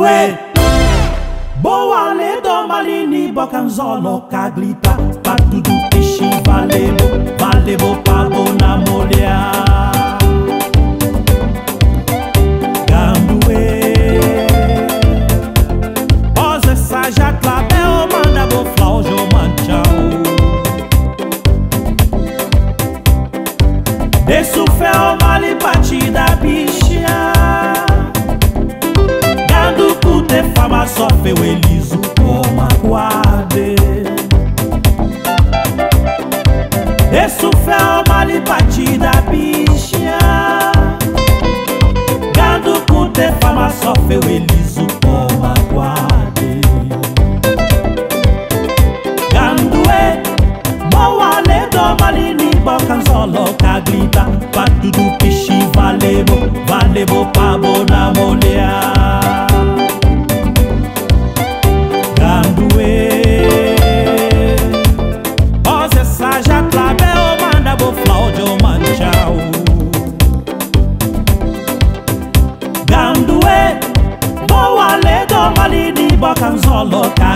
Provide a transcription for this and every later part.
Gandue Boa ledo malini bokanzolo kaglita Patudu pishi valebo Valebo pabo na molea Gandue Oze saja klabe o manda bo flaujo manchao Desço Desço fel mali batida bicha Gando cute fama só feu eliso como aguarde Gandue Boa ledo malini bokanzolo kaglita Patudu pishi valebo Valebo usoloka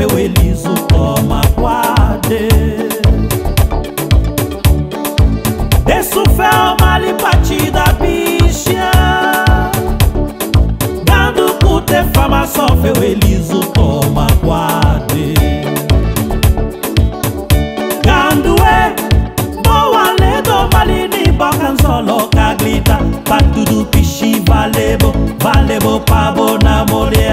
meu Eliso toma guarde. Isso fel uma batida bicha. Dando por ter fama só meu Eliso toma guarde. Gando é boa ledo mali ni bacanzolo caglita Patudo pichi valebo, valebo pavo na mulher